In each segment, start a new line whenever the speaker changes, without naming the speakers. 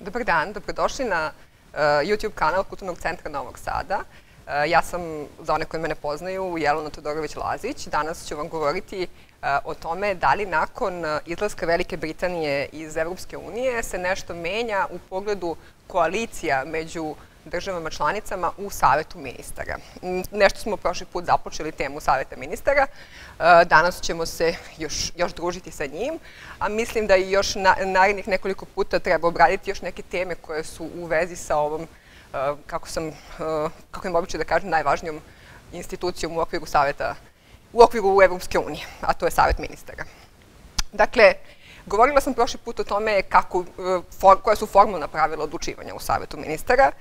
Dobar dan, dobrodošli na uh, YouTube kanal Kulturnog centra Novog Sada. Uh, ja sam, za one koji me ne poznaju, Jelena Todorović-Lazić. Danas ću vam govoriti uh, o tome da li nakon izlaska Velike Britanije iz Evropske unije se nešto menja u pogledu koalicija među državama članicama u Savetu ministara. Nešto smo prošli put započeli temu Saveta ministara, e, danas ćemo se još, još družiti sa njim, a mislim da i još na, narednih nekoliko puta treba obraditi još neke teme koje su u vezi sa ovom, e, kako sam, e, kako im običaj da kažem, najvažnijom institucijom u okviru Saveta, u okviru Evropske unije, a to je Savet ministara. Dakle, Govorila sam prošli put o tome kako, koja su formalna pravila odlučivanja u Savetu ministara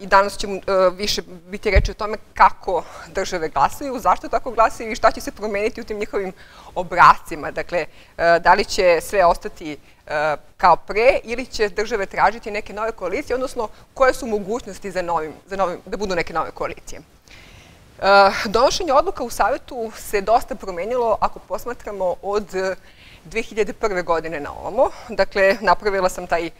i danas će e, više biti reći o tome kako države glasaju, zašto tako glasaju i šta će se promeniti u tim njihovim obrazcima. Dakle, e, da li će sve ostati e, kao pre ili će države tražiti neke nove koalicije, odnosno koje su mogućnosti za, novim, za novim, da budu neke nove koalicije. Donošenje odluka u Savetu se dosta promenilo ako posmatramo od 2001. godine na ovamo. Dakle, napravila sam taj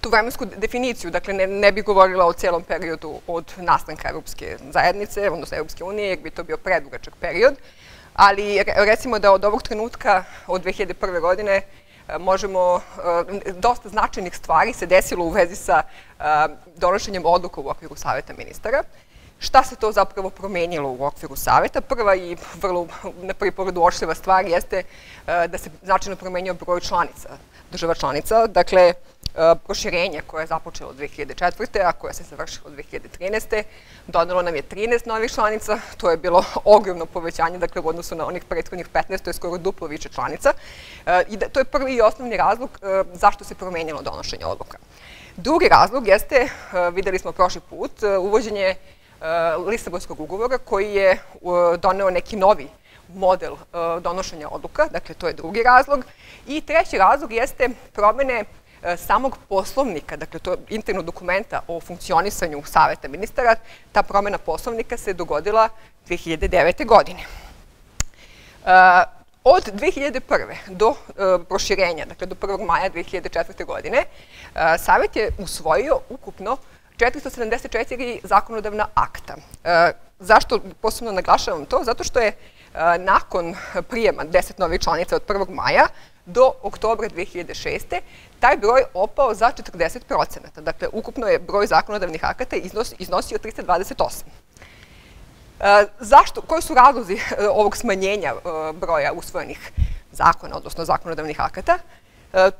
tu vremensku definiciju, dakle ne, ne bih govorila o celom periodu od nastanka Europske zajednice, odnosno Europske unije, jer bi to bio predugačak period, ali recimo da od ovog trenutka, od 2001. godine, e, možemo, e, dosta značajnih stvari se desilo u vezi sa e, donošenjem odluka u okviru Saveta ministara. Šta se to zapravo promenilo u okviru Saveta? Prva i vrlo na prvi pogled uočljiva stvar jeste da se značajno promenio broj članica, država članica. Dakle, E, proširenje koje je započelo 2004. a koje se završilo 2013. Donalo nam je 13 novih članica, to je bilo ogromno povećanje, dakle u odnosu na onih prethodnih 15, to je skoro duplo više članica. E, I da, to je prvi i osnovni razlog e, zašto se promenilo donošenje odluka. Drugi razlog jeste, videli smo prošli put, uvođenje Lisabonskog ugovora koji je doneo neki novi model donošenja odluka, dakle to je drugi razlog. I treći razlog jeste promene E, samog poslovnika, dakle to internog dokumenta o funkcionisanju Saveta ministara, ta promena poslovnika se dogodila 2009. godine. E, od 2001. do e, proširenja, dakle do 1. maja 2004. godine, Savet je usvojio ukupno 474 zakonodavna akta. Zašto posebno naglašavam to? Zato što je nakon prijema 10 novih članica od 1. maja do oktobra 2006. taj broj opao za 40%. Dakle, ukupno je broj zakonodavnih akata iznosio 328. E, zašto, koji su razlozi e, ovog smanjenja e, broja usvojenih zakona, odnosno zakonodavnih akata?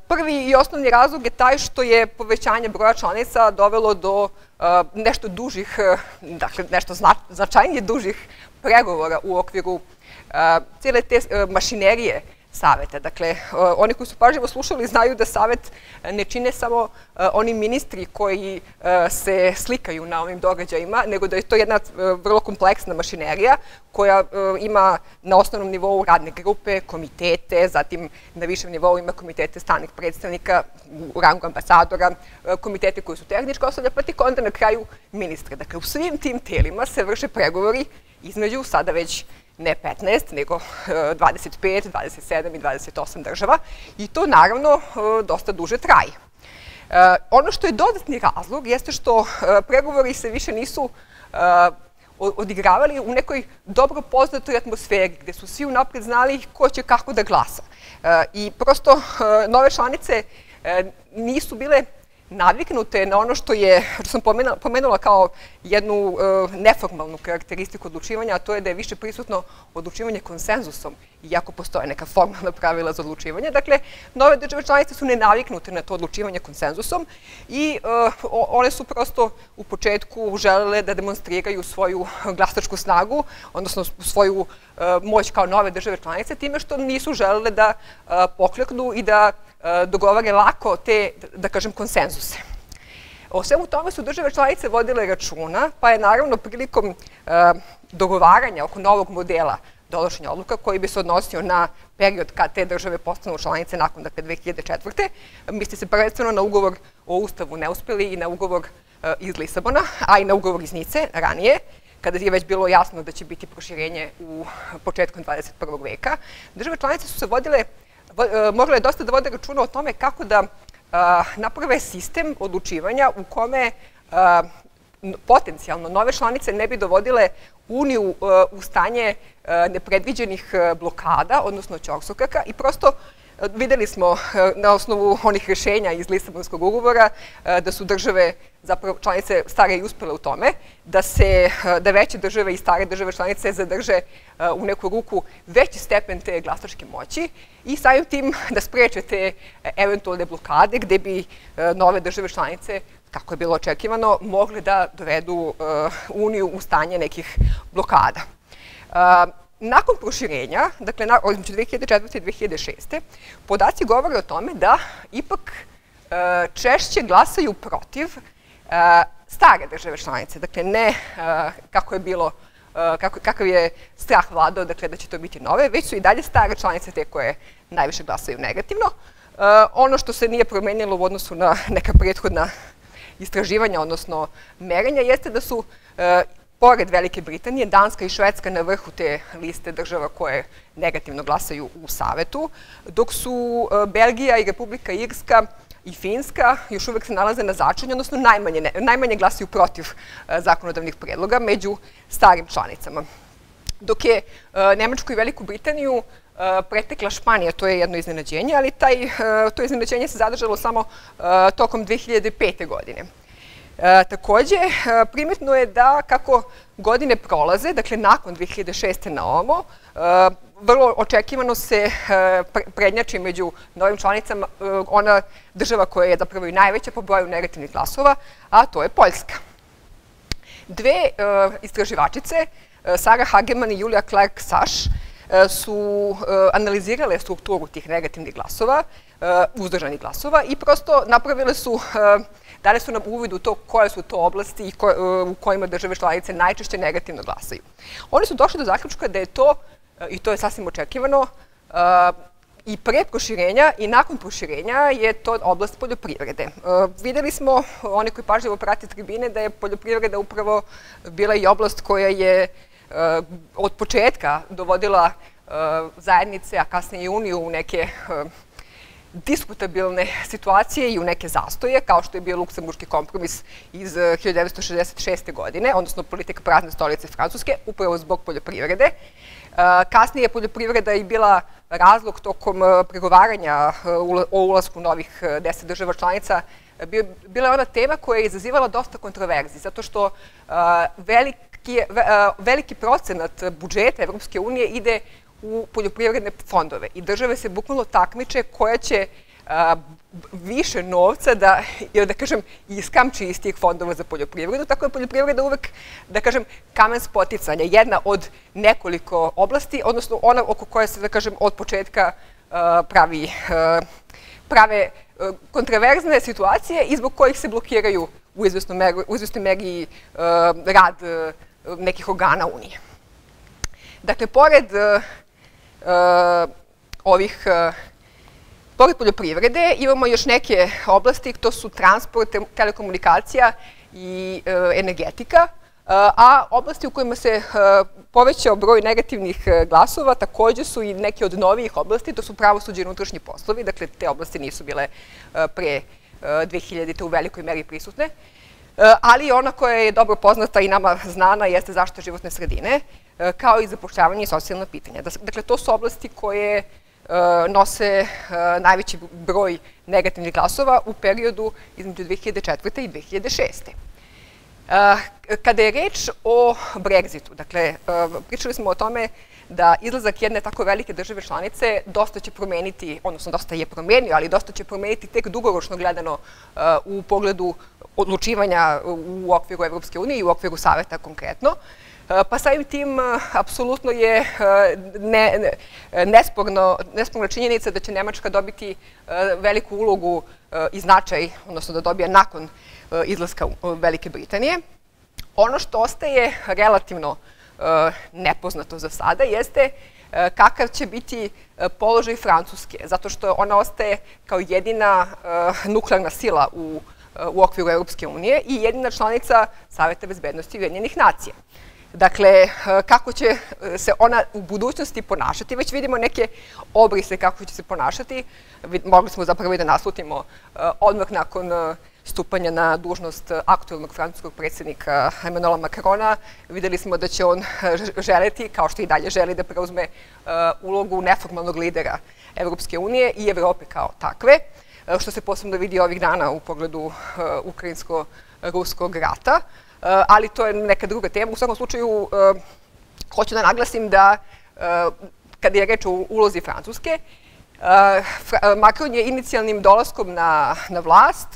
Prvi i osnovni razlog je taj što je povećanje broja članica dovelo do nešto dužih, dakle nešto značajnije dužih pregovora u okviru cijele te mašinerije saveta. Dakle, oni koji su pažljivo slušali znaju da savet ne čine samo e, oni ministri koji e, se slikaju na ovim događajima, nego da je to jedna e, vrlo kompleksna mašinerija koja ima na osnovnom nivou radne grupe, komitete, zatim na višem nivou ima komitete stanih predstavnika u rangu ambasadora, komitete koji su tehnička osoblja, pa tik onda na kraju ministre. Dakle, u svim tim telima se vrše pregovori između sada već ne 15, nego 25, e, 27 i 28 država i to naravno e, dosta duže traje. E, ono što je dodatni razlog jeste što pregovori se više nisu odigravali u nekoj dobro poznatoj atmosferi, gde su svi unapred znali ko će kako da glasa. I prosto nove članice nisu bile naviknute na ono što je, što sam pomenula, pomenula kao jednu uh, neformalnu karakteristiku odlučivanja, a to je da je više prisutno odlučivanje konsenzusom, iako postoje neka formalna pravila za odlučivanje. Dakle, nove države članice su nenaviknute na to odlučivanje konsenzusom i uh, one su prosto u početku želele da demonstriraju svoju glasačku snagu, odnosno svoju uh, moć kao nove države članice, time što nisu želele da pokleknu i da dogovore lako te, da kažem, konsenzuse. O svemu tome su države članice vodile računa, pa je naravno prilikom dogovaranja oko novog modela donošenja odluka koji bi se odnosio na period kad te države postanu članice nakon dakle 2004. Misli se prvenstveno na ugovor o Ustavu neuspeli i na ugovor iz Lisabona, a i na ugovor iz Nice ranije, kada je već bilo jasno da će biti proširenje u početkom 21. veka. Države članice su se vodile E, mogla je dosta da vode računa o tome kako da naprave sistem odlučivanja u kome potencijalno nove članice ne bi dovodile Uniju u stanje nepredviđenih blokada, odnosno ćorsokaka i prosto Videli smo na osnovu onih rešenja iz Lisabonskog ugovora da su države, zapravo članice stare i uspele u tome, da se, da veće države i stare države članice zadrže u neku ruku veći stepen te glasačke moći i samim tim da spreče te eventualne blokade gde bi nove države članice kako je bilo očekivano, mogle da dovedu Uniju u stanje nekih blokada. Nakon proširenja, dakle, na, između 2004. i 2006. podaci govore o tome da ipak e, češće glasaju protiv e, stare države članice. Dakle, ne e, kako je bilo kako, kakav je strah vladao, dakle, da će to biti nove, već su i dalje stare članice te koje najviše glasaju negativno. ono što se nije promenilo u odnosu na neka prethodna istraživanja, odnosno merenja, jeste da su pored Velike Britanije, Danska i Švedska na vrhu te liste država koje negativno glasaju u Savetu, dok su e, Belgija i Republika Irska i Finska još uvek se nalaze na začinju, odnosno najmanje, najmanje glasaju protiv e, zakonodavnih predloga među starim članicama. Dok je e, Nemačku i Veliku Britaniju pretekla Španija, to je jedno iznenađenje, ali taj, to iznenađenje se zadržalo samo tokom 2005. godine. E, takođe, e, primetno je da kako godine prolaze, dakle nakon 2006. na ovo, e, vrlo očekivano se prednjači među novim članicama ona država koja je zapravo i najveća po broju negativnih glasova, a to je Poljska. Dve istraživačice, Sara Hageman i Julia Clark-Saš, su analizirale strukturu tih negativnih glasova, uzdržanih glasova i prosto napravile su dali su nam uvid u to koje su to oblasti i u kojima države članice najčešće negativno glasaju. Oni su došli do zaključka da je to, i to je sasvim očekivano, i pre proširenja i nakon proširenja je to oblast poljoprivrede. videli smo, oni koji pažljivo prate tribine, da je poljoprivreda upravo bila i oblast koja je od početka dovodila zajednice, a kasnije i Uniju u neke diskutabilne situacije i u neke zastoje, kao što je bio Luksemburški kompromis iz 1966. Eh, godine, odnosno politika prazne stolice Francuske, upravo zbog poljoprivrede. Eh, kasnije je poljoprivreda i bila razlog tokom eh, pregovaranja o ulasku novih deset država članica bila je ona tema koja je izazivala dosta kontroverzi, zato što veliki, veliki procenat budžeta Evropske unije ide u poljoprivredne fondove i države se bukvalno takmiče koja će više novca da, da kažem, iskamči iz tih fondova za poljoprivredu, tako je poljoprivreda uvek, da kažem, kamen spoticanja, jedna od nekoliko oblasti, odnosno ona oko koje se, da kažem, od početka pravi, prave kontraverzne situacije i zbog kojih se blokiraju u izvestnoj meri, u izvestnoj meri rad nekih organa Unije. Dakle, pored ovih uh, pored poljoprivrede imamo još neke oblasti, to su transport, telekomunikacija i uh, energetika, a oblasti u kojima se povećao broj negativnih glasova takođe su i neke od novijih oblasti, to su pravosuđe i unutrašnji poslovi, dakle te oblasti nisu bile pre 2000. u velikoj meri prisutne, ali ona koja je dobro poznata i nama znana jeste zaštita životne sredine, E, kao i zapošljavanje i socijalna pitanja. Dakle, to su oblasti koje e, nose e, najveći broj negativnih glasova u periodu između 2004. i 2006. Kada je reč o Brexitu, dakle, pričali smo o tome da izlazak jedne tako velike države članice dosta će promeniti, odnosno dosta je promenio, ali dosta će promeniti tek dugoročno gledano u pogledu odlučivanja u okviru Evropske unije i u okviru Saveta konkretno. Pa samim tim, apsolutno je ne, nesporno, nesporna činjenica da će Nemačka dobiti veliku ulogu i značaj, odnosno da dobije nakon izlaska Velike Britanije. Ono što ostaje relativno nepoznato za sada jeste kakav će biti položaj Francuske, zato što ona ostaje kao jedina nuklearna sila u, u okviru Europske unije i jedina članica Saveta bezbednosti Ujedinjenih nacija. Dakle, kako će se ona u budućnosti ponašati, već vidimo neke obrise kako će se ponašati. Mogli smo zapravo i da naslutimo odmah nakon stupanja na dužnost aktualnog francuskog predsjednika Emmanuela Macrona. Videli smo da će on želeti, kao što i dalje želi, da preuzme ulogu neformalnog lidera Evropske unije i Evrope kao takve, što se posebno vidi ovih dana u pogledu ukrajinsko-ruskog rata. Eh, ali to je neka druga tema. U svakom slučaju, hoću da naglasim da kada je reč o ulozi Francuske, Macron je inicijalnim dolaskom na, na vlast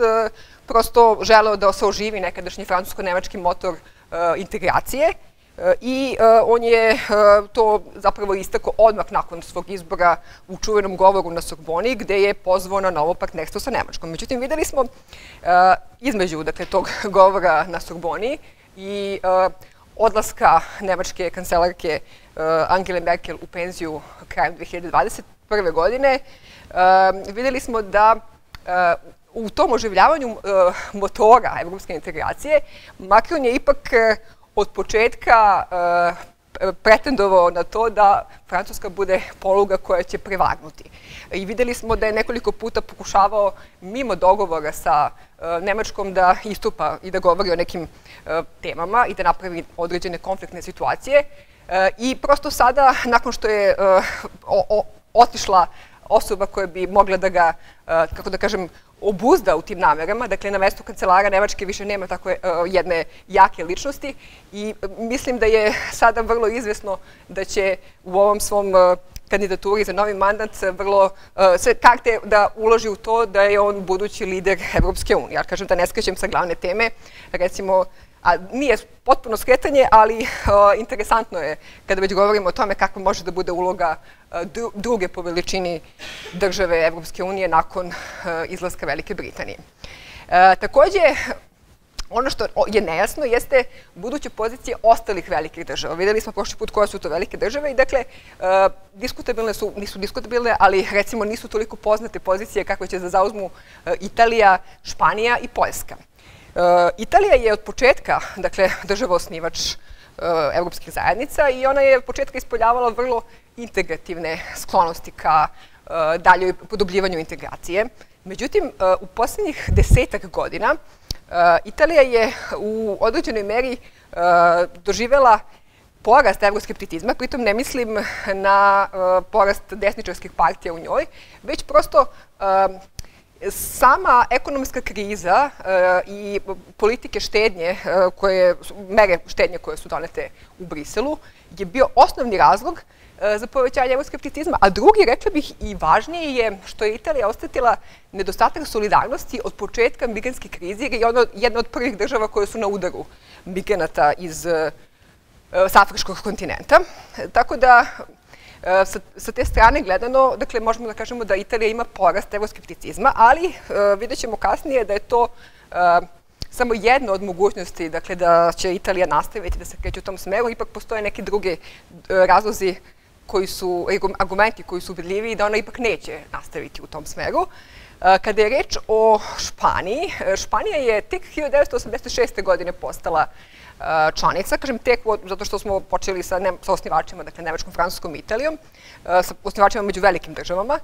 prosto želeo da se oživi nekadašnji francusko-nemački motor integracije i on je to zapravo istako odmah nakon svog izbora u čuvenom govoru na Sorboni, gde je pozvao na novo partnerstvo sa Nemačkom. Međutim, videli smo između dakle, tog govora na Sorboni i odlaska nemačke kancelarke Angele Merkel u penziju krajem 2021. godine, videli smo da u tom oživljavanju motora evropske integracije Macron je ipak od početka pretendovao na to da Francuska bude poluga koja će prevagnuti. I videli smo da je nekoliko puta pokušavao mimo dogovora sa Nemačkom da istupa i da govori o nekim temama i da napravi određene konfliktne situacije. I prosto sada, nakon što je otišla osoba koja bi mogla da ga, kako da kažem, obuzda u tim namerama. Dakle, na mestu kancelara Nemačke više nema tako e, jedne jake ličnosti i e, mislim da je sada vrlo izvesno da će u ovom svom e, kandidaturi za novi mandat vrlo sve karte da uloži u to da je on budući lider Evropske unije. Ja kažem da ne skaćem sa glavne teme, recimo a nije potpuno skretanje, ali interesantno je kada već govorimo o tome kakva može da bude uloga druge po veličini države Evropske unije nakon izlaska Velike Britanije. Takođe, ono što je nejasno jeste buduće pozicije ostalih velikih država. Videli smo prošli put koje su to velike države i dakle, diskutabilne su, nisu diskutabilne, ali recimo nisu toliko poznate pozicije kakve će da zauzmu Italija, Španija i Poljska. Eh, Italija je od početka, dakle, država osnivač eh, evropskih zajednica i ona je od početka ispoljavala vrlo integrativne sklonosti ka eh, daljoj podobljivanju integracije. Međutim, u poslednjih desetak godina Italija je u određenoj meri doživela porast evroskepticizma, pritom ne mislim na porast desničarskih partija u njoj, već prosto sama ekonomska kriza e, i politike štednje, e, koje, mere štednje koje su donete u Briselu, je bio osnovni razlog e, za povećanje euroskepticizma, a drugi, rekla bih, i važnije je što je Italija ostatila nedostatak solidarnosti od početka migranske krize, jer je ono jedna od prvih država koje su na udaru migranata iz s afričkog kontinenta. Tako da sa, sa te strane gledano, dakle, možemo da kažemo da Italija ima porast euroskepticizma, ali e, vidjet ćemo kasnije da je to e, samo jedna od mogućnosti, dakle, da će Italija nastaviti da se kreće u tom smeru, ipak postoje neki drugi razlozi koji su, argumenti koji su vidljivi i da ona ipak neće nastaviti u tom smeru. Kada je reč o Španiji, Španija je tek 1986. godine postala članica, kažem tek zato što smo počeli sa, ne, sa osnivačima, dakle Nemačkom, Francuskom i Italijom, sa osnivačima među velikim državama,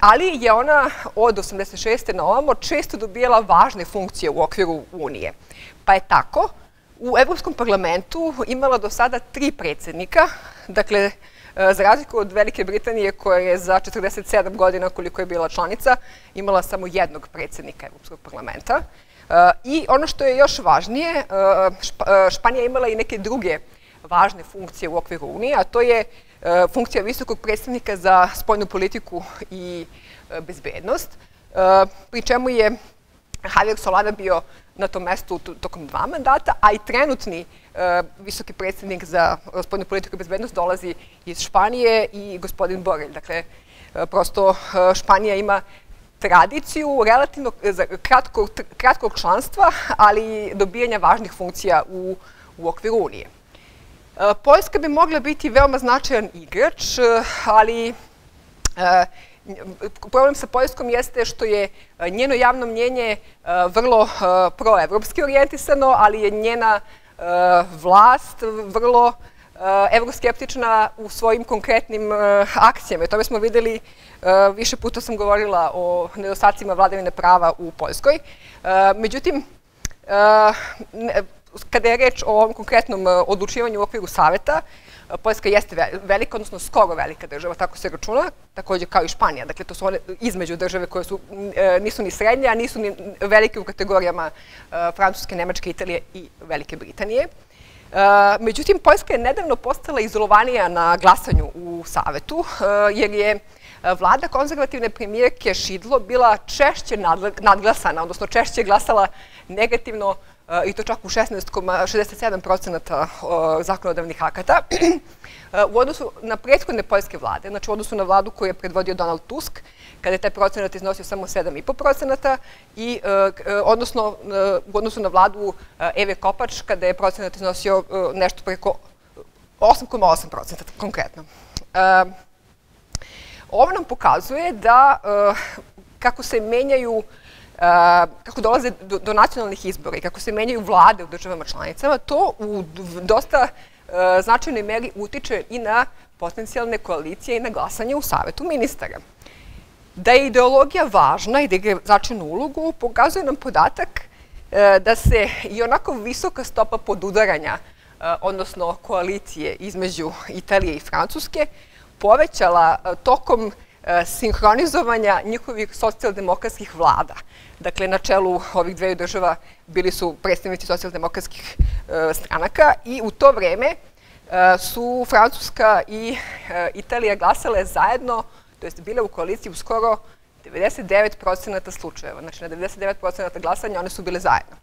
ali je ona od 86. na ovamo često dobijala važne funkcije u okviru Unije. Pa je tako u Evropskom parlamentu imala do sada tri predsednika, dakle, za razliku od Velike Britanije koja je za 47 godina koliko je bila članica imala samo jednog predsednika Evropskog parlamenta. I ono što je još važnije, e, e, Španija imala i neke druge važne funkcije u okviru Unije, a to je e, funkcija visokog predstavnika za spoljnu politiku i bezbednost, pri čemu je Javier Solana bio na tom mestu tokom dva mandata, a i trenutni visoki predstavnik za spoljnu politiku i bezbednost dolazi iz Španije i gospodin Borelj. Dakle, prosto Španija ima tradiciju relativno kratkog, kratkog članstva, ali dobijanja važnih funkcija u, u okviru Unije. E, Poljska bi mogla biti veoma značajan igrač, e, ali e, problem sa Poljskom jeste što je njeno javno mnjenje vrlo proevropski orijentisano, ali je njena vlast vrlo evroskeptična u svojim konkretnim akcijama. O tome smo videli, više puta sam govorila o nedostacima vladavine prava u Poljskoj. Međutim, kada je reč o ovom konkretnom odlučivanju u okviru saveta, Poljska jeste velika, odnosno skoro velika država, tako se računa, takođe kao i Španija. Dakle, to su one između države koje su, e, nisu ni srednje, a nisu ni velike u kategorijama e, Francuske, Nemačke, Italije i Velike Britanije. E, međutim, Poljska je nedavno postala izolovanija na glasanju u Savetu, jer je vlada konzervativne premijerke Šidlo bila češće nadglasana, odnosno češće glasala negativno i to čak u 16,67% zakonodavnih akata. U odnosu na prethodne poljske vlade, znači u odnosu na vladu koju je predvodio Donald Tusk, kada je taj procenat iznosio samo 7,5% i odnosno u odnosu na vladu Eve Kopač, kada je procenat iznosio nešto preko 8,8% konkretno. Ovo nam pokazuje da kako se menjaju kako dolaze do, do nacionalnih izbora i kako se menjaju vlade u državama članicama, to u dosta značajnoj meri utiče i na potencijalne koalicije i na glasanje u Savetu ministara. Da je ideologija važna i da igra značajnu ulogu, pokazuje nam podatak da se i onako visoka stopa podudaranja, odnosno koalicije između Italije i Francuske, povećala tokom sinhronizovanja njihovih socijaldemokratskih vlada. Dakle, na čelu ovih dveju država bili su predstavnici socijaldemokratskih e, stranaka i u to vreme e, su Francuska i e, Italija glasale zajedno, to jest bile u koaliciji u skoro 99% slučajeva. Znači, na 99% glasanja one su bile zajedno.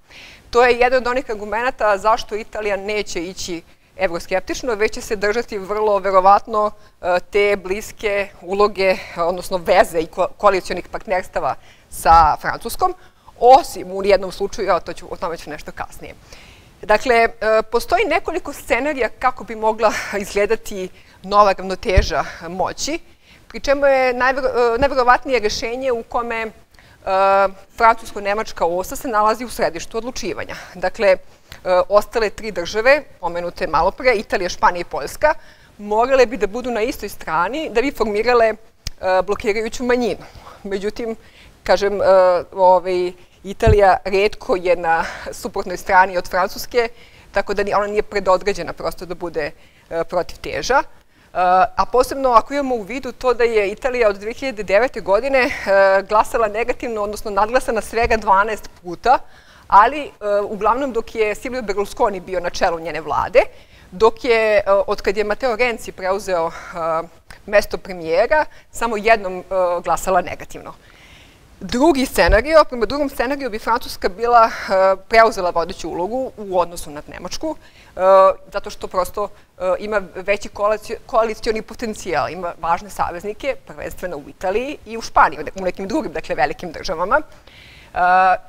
To je jedan od onih argumenta zašto Italija neće ići evroskeptično, već će se držati vrlo verovatno te bliske uloge, odnosno veze i koalicijonih partnerstava sa Francuskom, osim u jednom slučaju, evo to ću, o tome ću nešto kasnije. Dakle, e, postoji nekoliko scenarija kako bi mogla izgledati nova ravnoteža moći, pri čemu je najverovatnije rešenje u kome e, Francusko-Nemačka osa se nalazi u središtu odlučivanja. Dakle, e, ostale tri države, pomenute malo pre, Italija, Španija i Poljska, morale bi da budu na istoj strani da bi formirale blokirajuću manjinu. Međutim, kažem, e, ovaj, Italija redko je na suprotnoj strani od Francuske, tako da ona nije predodređena prosto da bude e, protiv teža. E, a posebno ako imamo u vidu to da je Italija od 2009. godine glasala negativno, odnosno nadglasana svega 12 puta, ali uglavnom dok je Silvio Berlusconi bio na čelu njene vlade, dok je, od kad je Matteo Renzi preuzeo mesto premijera, samo jednom glasala negativno. Drugi scenario, prema drugom scenariju bi Francuska bila e, preuzela vodeću ulogu u odnosu nad Nemačku, e, zato što prosto e, ima veći koalicioni potencijal, ima važne saveznike, prvenstveno u Italiji i u Španiji, u nekim drugim, dakle, velikim državama.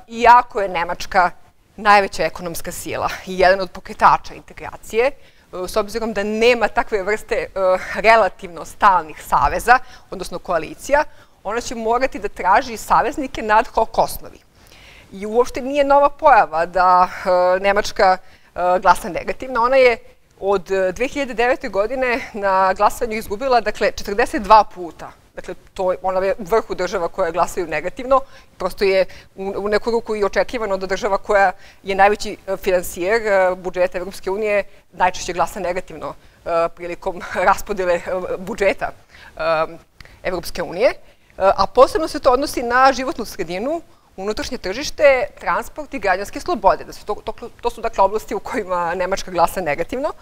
Iako je Nemačka najveća ekonomska sila i jedan od pokretača integracije, s obzirom da nema takve vrste relativno stalnih saveza, odnosno koalicija, ona će morati da traži saveznike na ad osnovi. I uopšte nije nova pojava da Nemačka glasa negativno. Ona je od 2009. godine na glasanju izgubila, dakle, 42 puta. Dakle, to, ona je vrhu država koja glasaju negativno. Prosto je u, u neku ruku i očekivano da država koja je najveći e, finansijer budžeta Evropske unije najčešće glasa negativno prilikom raspodele budžeta Evropske unije a posebno se to odnosi na životnu sredinu, unutrašnje tržište, transport i građanske slobode. Da to, to, su dakle oblasti u kojima Nemačka glasa negativno.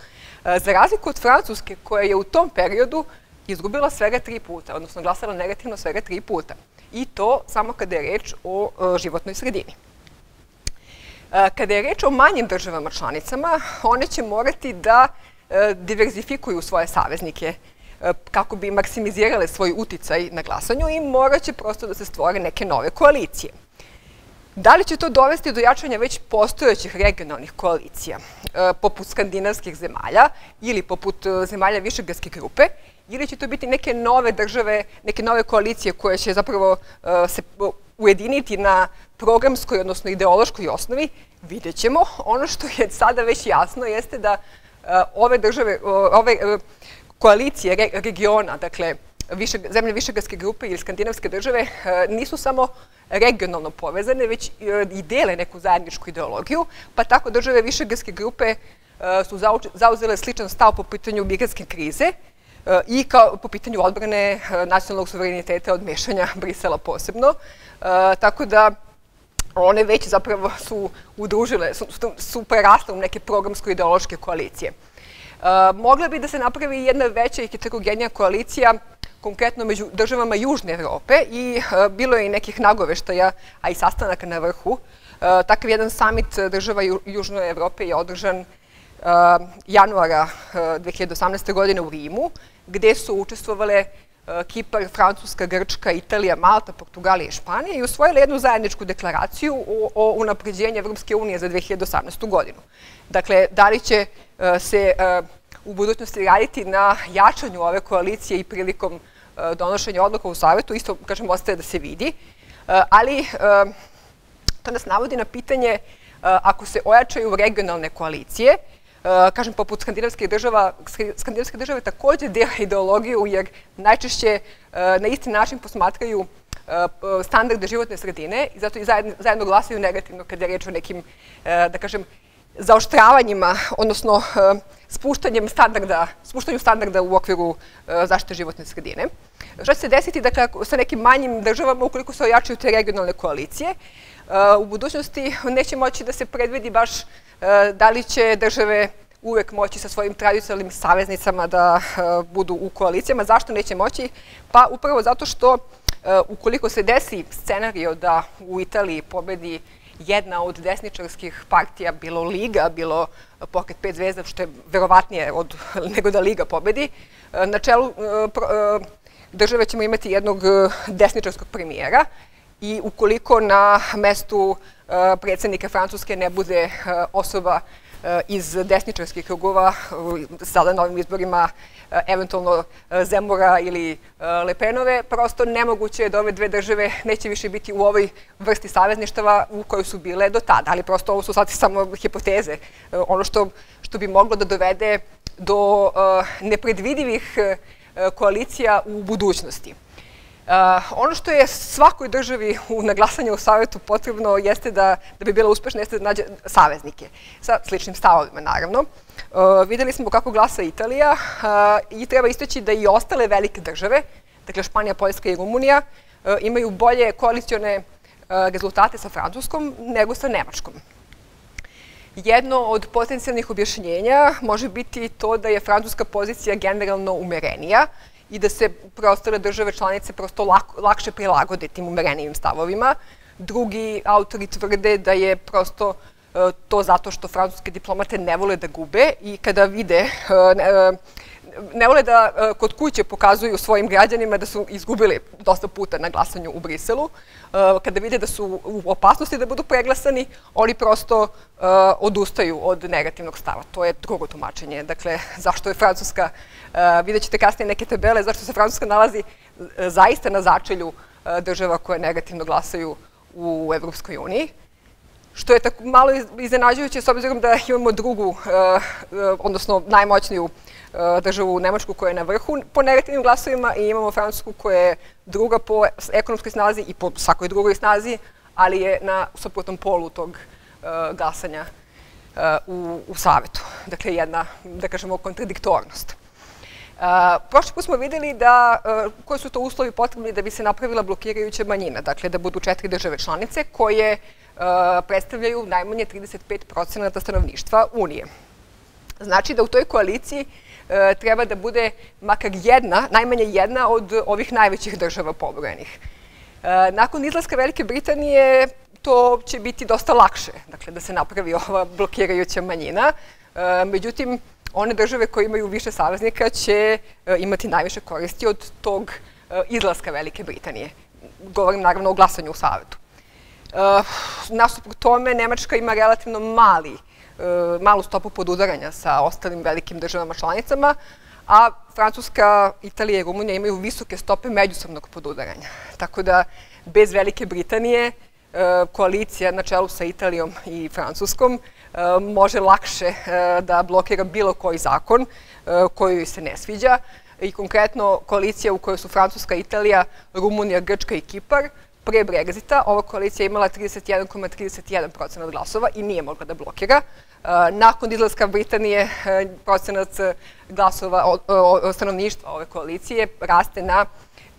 E, za razliku od Francuske, koja je u tom periodu izgubila svega tri puta, odnosno glasala negativno svega tri puta. I to samo kada je reč o e, životnoj sredini. E, kada je reč o manjim državama članicama, one će morati da diverzifikuju svoje saveznike E, kako bi maksimizirale svoj uticaj na glasanju i morat će prosto da se stvore neke nove koalicije. Da li će to dovesti do jačanja već postojećih regionalnih koalicija, e, poput skandinavskih zemalja ili poput e, zemalja Višegradske grupe, ili će to biti neke nove države, neke nove koalicije koje će zapravo se ujediniti na programskoj, odnosno ideološkoj osnovi, vidjet ćemo. Ono što je sada već jasno jeste da ove države, ove koalicije regiona, dakle, više, zemlje Višegarske grupe ili skandinavske države nisu samo regionalno povezane, već i dele neku zajedničku ideologiju, pa tako države Višegarske grupe su zauzele sličan stav po pitanju migrantske krize, i kao po pitanju odbrane eh, nacionalnog suvereniteta od mešanja Brisela posebno. Eh, tako da one već zapravo su udružile, su, su prerasle u neke programsko-ideološke koalicije. Eh, mogla bi da se napravi jedna veća i heterogenija koalicija konkretno među državama Južne Evrope i bilo je i nekih nagoveštaja, a i sastanaka na vrhu. Takav jedan samit država Južne Evrope je održan januara 2018. godine u Rimu gde su učestvovale e, Kipar, Francuska, Grčka, Italija, Malta, Portugalija i Španija i usvojile jednu zajedničku deklaraciju o, unapređenju Evropske unije za 2018. godinu. Dakle, da li će se u budućnosti raditi na jačanju ove koalicije i prilikom donošenja odluka u Savjetu, isto, kažem, ostaje da se vidi, ali to nas navodi na pitanje ako se ojačaju regionalne koalicije, Eh, kažem, poput skandinavskih država, skandinavske države takođe dela ideologiju, jer najčešće eh, na isti način posmatraju eh, standarde životne sredine i zato i zajedno glasaju negativno kada je reč o nekim, da kažem, zaoštravanjima, odnosno spuštanjem standarda, spuštanju standarda u okviru zaštite životne sredine. Šta će se desiti dakle, sa nekim manjim državama ukoliko se ojačaju te regionalne koalicije? U budućnosti neće moći da se predvidi baš da li će države uvek moći sa svojim tradicionalnim saveznicama da budu u koalicijama. Zašto neće moći? Pa upravo zato što ukoliko se desi scenario da u Italiji pobedi jedna od desničarskih partija, bilo Liga, bilo Pokret 5 zvezda, što je verovatnije od, nego da Liga pobedi, na čelu države ćemo imati jednog desničarskog premijera i ukoliko na mestu predsednika Francuske ne bude osoba iz desničarskih krugova, sada na ovim izborima eventualno Zemura ili Lepenove, prosto nemoguće je da ove dve države neće više biti u ovoj vrsti savezništava u kojoj su bile do tada, ali prosto ovo su sad samo hipoteze. Ono što, što bi moglo da dovede do nepredvidivih koalicija u budućnosti. Uh, ono što je svakoj državi u naglasanju u savjetu potrebno jeste da, da bi bila uspešna, jeste da nađe saveznike sa sličnim stavovima, naravno. Uh, videli smo kako glasa Italija uh, i treba isteći da i ostale velike države, dakle Španija, Poljska i Rumunija, imaju bolje koalicione rezultate sa Francuskom nego sa Nemačkom. Jedno od potencijalnih objašnjenja može biti to da je francuska pozicija generalno umerenija i da se preostale države članice prosto lakše prilagode tim umerenijim stavovima. Drugi autori tvrde da je prosto e, to zato što francuske diplomate ne vole da gube i kada vide e, e, ne vole da kod kuće pokazuju svojim građanima da su izgubili dosta puta na glasanju u Briselu. Kada vide da su u opasnosti da budu preglasani, oni prosto odustaju od negativnog stava. To je drugo tumačenje. Dakle, zašto je Francuska, vidjet ćete kasnije neke tabele, zašto se Francuska nalazi zaista na začelju država koje negativno glasaju u Evropskoj uniji što je tako malo iznenađujuće s obzirom da imamo drugu, odnosno najmoćniju E, državu Nemačku koja je na vrhu po negativnim glasovima i imamo Francusku koja je druga po ekonomskoj snazi i po svakoj drugoj snazi, ali je na suprotnom polu tog glasanja u, u Savetu. Dakle, jedna, da kažemo, kontradiktornost. prošli put smo videli da, koji su to uslovi potrebni da bi se napravila blokirajuća manjina, dakle da budu četiri države članice koje predstavljaju najmanje 35% stanovništva Unije. Znači da u toj koaliciji treba da bude makar jedna, najmanje jedna od ovih najvećih država pobrojenih. Nakon izlaska Velike Britanije to će biti dosta lakše, dakle da se napravi ova blokirajuća manjina. Međutim, one države koje imaju više saveznika će imati najviše koristi od tog izlaska Velike Britanije. Govorim naravno o glasanju u Savetu. Nasuprot tome, Nemačka ima relativno mali E, malu stopu podudaranja sa ostalim velikim državama članicama, a Francuska, Italija i Rumunija imaju visoke stope međusobnog podudaranja. Tako da, bez Velike Britanije, koalicija na čelu sa Italijom i Francuskom može lakše da blokira bilo koji zakon koji joj se ne sviđa i konkretno koalicija u kojoj su Francuska, Italija, Rumunija, Grčka i Kipar, pre Brexita ova koalicija imala 31,31% glasova i nije mogla da blokira. E, nakon izlaska Britanije e, procenat glasova stanovništva ove koalicije raste na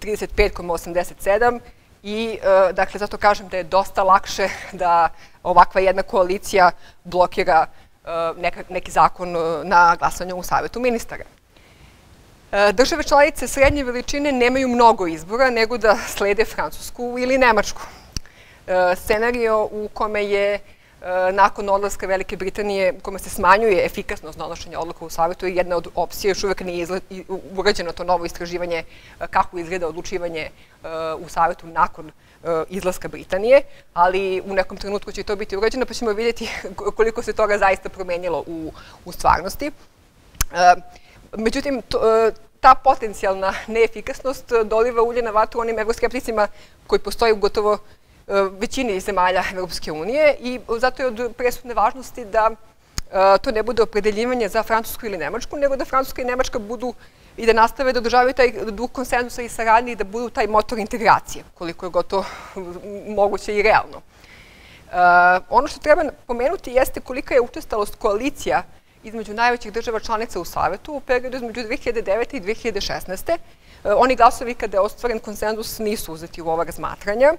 35,87 i e, dakle zato kažem da je dosta lakše da ovakva jedna koalicija blokira neki zakon na glasanju u Savetu ministara. E, države članice srednje veličine nemaju mnogo izbora nego da slede Francusku ili Nemačku. E, scenario u kome je e, nakon odlaska Velike Britanije, kome se smanjuje efikasnost donošenja odluka u Savetu, je jedna od opcija, još uvek nije urađeno to novo istraživanje kako izgleda odlučivanje u Savetu nakon izlaska Britanije, ali u nekom trenutku će to biti urađeno, pa ćemo vidjeti koliko se toga zaista promenilo u, u stvarnosti. Međutim, e, ta potencijalna neefikasnost doliva ulje na vatru onim evroskepticima koji postoji u gotovo e, većini zemalja Evropske unije i zato je od presudne važnosti da e, to ne bude opredeljivanje za Francusku ili Nemačku, nego da Francuska i Nemačka budu i da nastave da održavaju taj duh konsensusa i saradnje i da budu taj motor integracije, koliko je gotovo moguće i realno. Ono što treba pomenuti jeste kolika je učestalost koalicija između najvećih država članica u Savetu u periodu između 2009. i 2016. E, oni glasovi kada je ostvaren konsenzus nisu uzeti u ova razmatranja.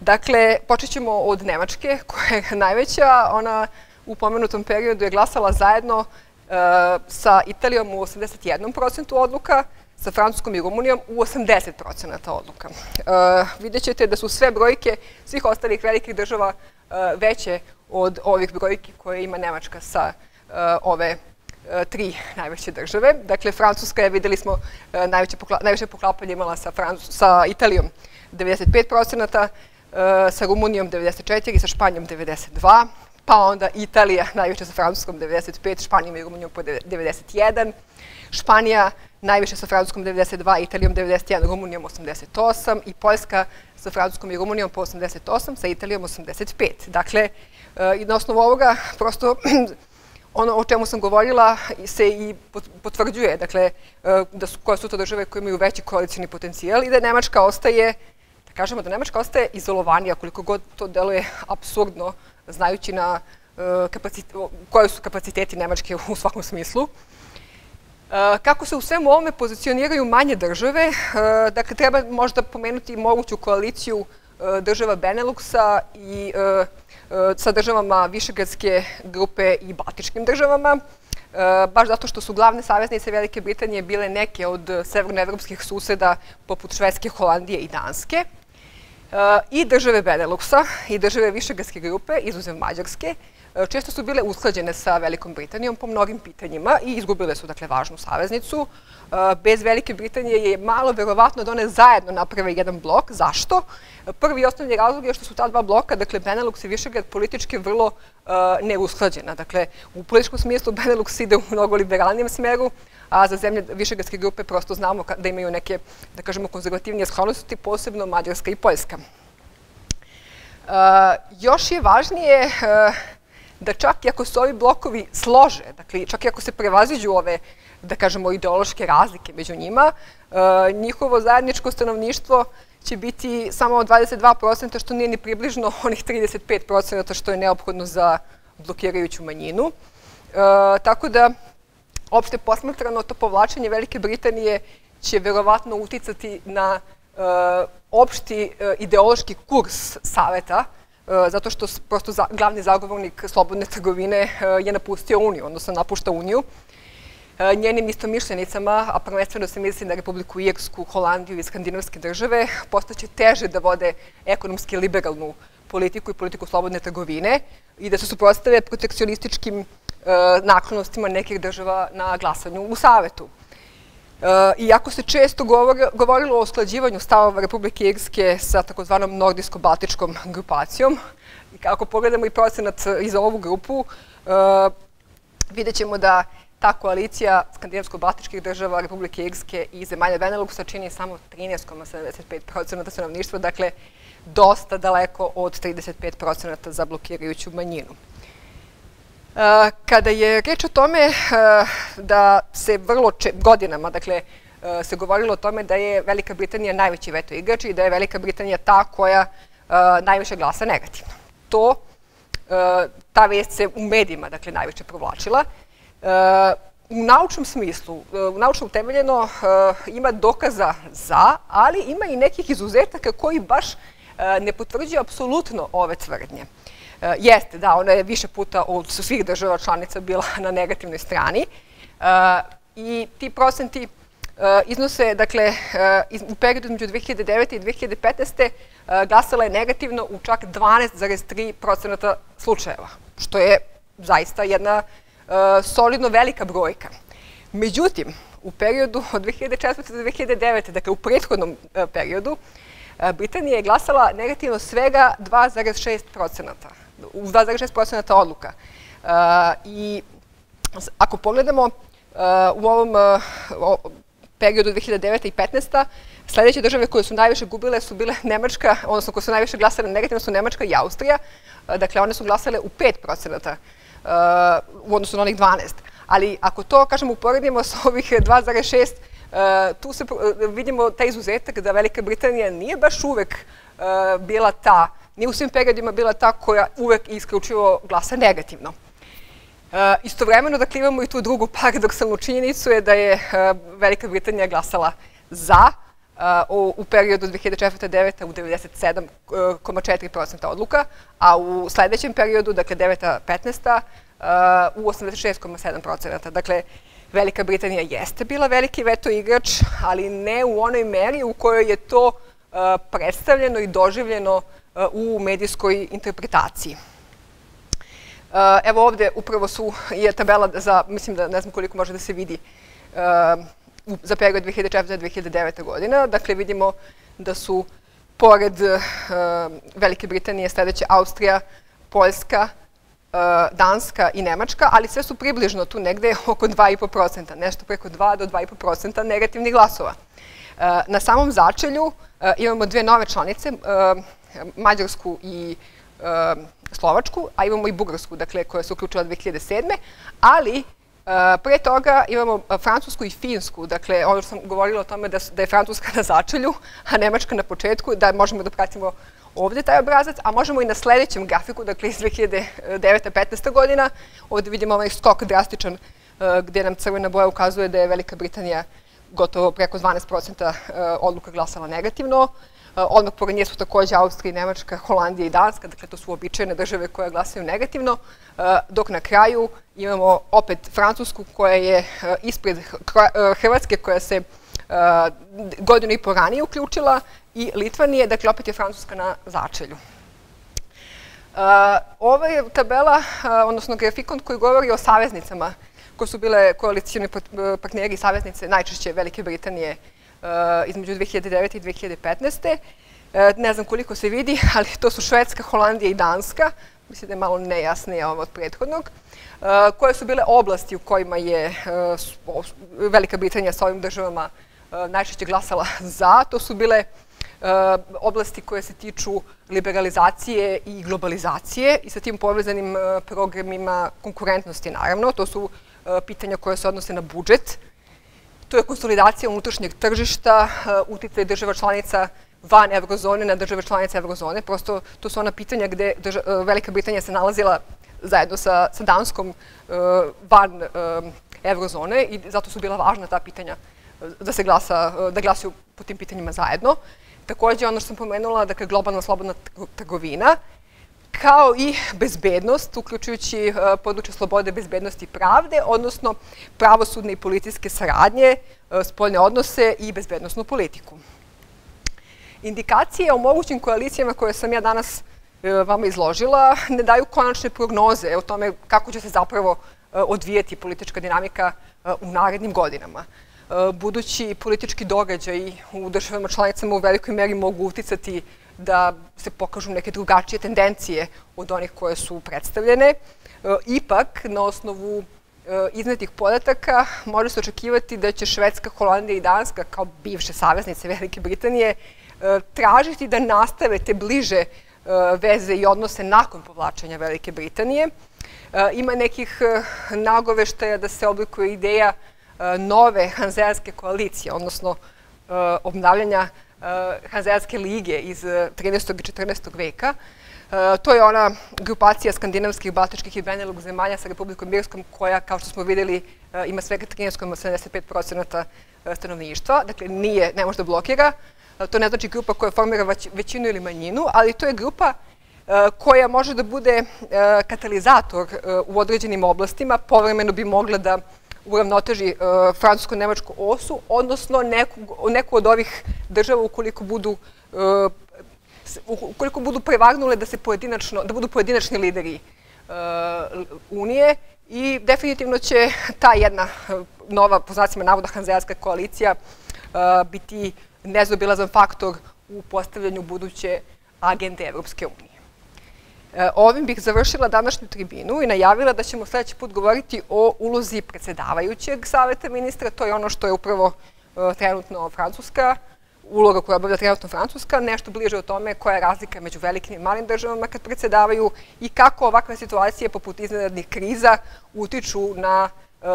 Dakle, počet ćemo od Nemačke, koja je najveća. Ona u pomenutom periodu je glasala zajedno e, sa Italijom u 81% odluka, sa Francuskom i Rumunijom u 80% odluka. E, vidjet ćete da su sve brojke svih ostalih velikih država veće od ovih brojki koje ima Nemačka sa Eh, ove eh, tri najveće države. Dakle, Francuska je, videli smo, eh, najveće poklapanje imala sa Italijom 95%, sa Rumunijom 94%, sa Španjom 92%, pa onda Italija najviše sa Francuskom 95%, Španijom i Rumunijom po 91%, Španija najviše sa Francuskom 92%, Italijom 91%, Rumunijom 88% i Poljska sa Francuskom i Rumunijom po 88%, sa Italijom 85%. Dakle, na osnovu ovoga prosto ono o čemu sam govorila se i potvrđuje, dakle, e, da koje su to države koje imaju veći koalicijni potencijal i da Nemačka ostaje, da kažemo da Nemačka ostaje izolovanija, koliko god to deluje absurdno, znajući na e, koje su kapaciteti Nemačke u svakom smislu. E, kako se u svemu ovome pozicioniraju manje države, dakle, treba možda pomenuti moguću koaliciju država Beneluxa i sa državama Višegradske grupe i Baltičkim državama, e, baš zato što su glavne saveznice Velike Britanije bile neke od severnoevropskih suseda poput Švedske, Holandije i Danske e, i države Beneluxa i države Višegradske grupe, izuzev Mađarske, e, često su bile usklađene sa Velikom Britanijom po mnogim pitanjima i izgubile su, dakle, važnu saveznicu. Bez Velike Britanije je malo verovatno da one zajedno naprave jedan blok. Zašto? Prvi i osnovni razlog je što su ta dva bloka, dakle Benelux i Višegrad, politički vrlo neusklađena. Dakle, u političkom smislu Benelux ide u mnogo liberalnijem smeru, a za zemlje Višegradske grupe prosto znamo da imaju neke, da kažemo, konzervativnije sklonosti, posebno Mađarska i Poljska. Još je važnije da čak i ako se ovi blokovi slože, dakle, čak i ako se prevaziđu ove da kažemo, ideološke razlike među njima. E, njihovo zajedničko stanovništvo će biti samo 22%, što nije ni približno onih 35% što je neophodno za blokirajuću manjinu. E, tako da, opšte posmatrano, to povlačenje Velike Britanije će verovatno uticati na e, opšti ideološki kurs saveta, zato što prosto glavni zagovornik slobodne trgovine je napustio Uniju, odnosno napušta Uniju. E, njenim istomišljenicama, a prvenstveno se misli na Republiku Irsku, Holandiju i skandinavske države, postaće teže da vode ekonomski liberalnu politiku i politiku slobodne trgovine i da se suprostave protekcionističkim e, naklonostima nekih država na glasanju u Savetu. E, iako se često govorilo o osklađivanju stavova Republike Irske sa takozvanom nordijsko-baltičkom grupacijom, ako pogledamo i procenat i za ovu grupu, vidjet ćemo da ta koalicija skandinavsko-baltičkih država, Republike Irske i zemalja Beneluxa čini samo 13,75% stanovništva, dakle dosta daleko od 35% za blokirajuću manjinu. Kada je reč o tome e, da se vrlo godinama, dakle, e, se govorilo o tome da je Velika Britanija najveći veto igrač i da je Velika Britanija ta koja najviše glasa negativno. To, ta vest se u medijima, dakle, najviše provlačila. U naučnom smislu, u naučno utemeljeno ima dokaza za, ali ima i nekih izuzetaka koji baš ne potvrđuju apsolutno ove tvrdnje. Uh, jeste, da, ona je više puta od svih država članica bila na negativnoj strani uh, i ti procenti uh, iznose, dakle, u periodu među 2009. i 2015. glasala je negativno u čak 12,3 slučajeva, što je zaista jedna solidno velika brojka. Međutim, u periodu od 2004. do 2009. dakle u prethodnom periodu, Britanija je glasala negativno svega 2,6 procenata u 2,6% odluka. Uh, I ako pogledamo uh, u ovom uh, periodu 2009. i 2015. Sledeće države koje su najviše gubile su bile Nemačka, odnosno koje su najviše glasale negativno su Nemačka i Austrija. Dakle, one su glasale u 5% u odnosu na onih 12. Ali ako to, kažemo, uporedimo sa ovih 2,6, tu se vidimo taj izuzetak da Velika Britanija nije baš uvek bila ta nije u svim periodima bila ta koja uvek isključivo glasa negativno. E, istovremeno, dakle, imamo i tu drugu paradoksalnu činjenicu je da je e, Velika Britanija glasala za e, u periodu 2004-2009 u 97,4% odluka, a u sledećem periodu, dakle 9-15, u 86,7%. Dakle, Velika Britanija jeste bila veliki veto igrač, ali ne u onoj meri u kojoj je to predstavljeno i doživljeno u medijskoj interpretaciji. E, evo ovde upravo su, je tabela za, mislim da ne znam koliko može da se vidi, za period 2004-2009. godina. Dakle, vidimo da su pored Velike Britanije sledeće Austrija, Poljska, Danska i Nemačka, ali sve su približno tu negde oko 2,5%, nešto preko 2 do 2,5% negativnih glasova. Na samom začelju imamo dve nove članice, Mađarsku i Slovačku, a imamo i Bugarsku, dakle, koja se uključila 2007. Ali, pre toga imamo Francusku i Finsku, dakle, ono što sam govorila o tome da, da je Francuska na začelju, a Nemačka na početku, da možemo da pratimo ovde taj obrazac, a možemo i na sledećem grafiku, dakle iz 2009-15. godina, ovde vidimo ovaj skok drastičan gde nam crvena boja ukazuje da je Velika Britanija gotovo preko 12% odluka glasala negativno, Odmah pored nje su takođe Austrija, Nemačka, Holandija i Danska, dakle to su običajne države koje glasaju negativno, dok na kraju imamo opet Francusku koja je ispred Hrvatske koja se godinu i po ranije uključila i Litvanije, dakle opet je Francuska na začelju. Ova je tabela, odnosno grafikon koji govori o saveznicama koje su bile koalicijni partneri i saveznice najčešće Velike Britanije Uh, između 2009. i 2015. Uh, ne znam koliko se vidi, ali to su Švedska, Holandija i Danska. Mislim da je malo nejasnije ovo od prethodnog. Koje su bile oblasti u kojima je Velika Britanija sa ovim državama najčešće glasala za. To su bile oblasti koje se tiču liberalizacije i globalizacije i sa tim povezanim programima konkurentnosti, naravno. To su pitanja koje se odnose na budžet, To je konsolidacija unutrašnjeg tržišta, uh, uticaj država članica van eurozone na države članice eurozone. Prosto to su ona pitanja gde uh, Velika Britanija se nalazila zajedno sa, sa Danskom van eurozone i zato su bila važna ta pitanja da se glasa, da glasuju po tim pitanjima zajedno. Takođe, ono što sam pomenula, dakle, globalna slobodna trgovina, kao i bezbednost, uključujući e, područje slobode, bezbednosti i pravde, odnosno pravosudne i policijske saradnje, e, spoljne odnose i bezbednostnu politiku. Indikacije o mogućim koalicijama koje sam ja danas e, vama izložila ne daju konačne prognoze o tome kako će se zapravo odvijeti politička dinamika u narednim godinama. Budući politički događaj u državama članicama u velikoj meri mogu uticati da se pokažu neke drugačije tendencije od onih koje su predstavljene. E, ipak, na osnovu iznetih podataka može se očekivati da će Švedska, Holandija i Danska kao bivše saveznice Velike Britanije tražiti da nastave te bliže veze i odnose nakon povlačenja Velike Britanije. Ima nekih nagoveštaja da se oblikuje ideja nove hanzeanske koalicije, odnosno obnavljanja Hanzeanske lige iz 13. i 14. veka. To je ona grupacija skandinavskih, baltičkih i Benelux zemalja sa Republikom Irskom koja, kao što smo videli, ima svega 13,75% stanovništva. Dakle, nije, ne može da blokira. To ne znači grupa koja formira većinu ili manjinu, ali to je grupa koja može da bude katalizator u određenim oblastima, povremeno bi mogla da uravnoteži francusko-nemačku osu, odnosno neku od ovih država ukoliko budu ukoliko budu prevagnule da se pojedinačno, da budu pojedinačni lideri Unije i definitivno će ta jedna nova, po znacima navoda, hanzejanska koalicija biti nezobilazan faktor u postavljanju buduće agende Evropske unije. E, ovim bih završila današnju tribinu i najavila da ćemo sledeći put govoriti o ulozi predsedavajućeg saveta ministra. To je ono što je upravo e, trenutno Francuska, uloga koja obavlja trenutno Francuska, nešto bliže o tome koja je razlika među velikim i malim državama kad predsedavaju i kako ovakve situacije poput iznenadnih kriza utiču na e,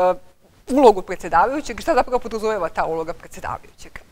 ulogu predsedavajućeg i šta zapravo podrazumeva ta uloga predsedavajućeg.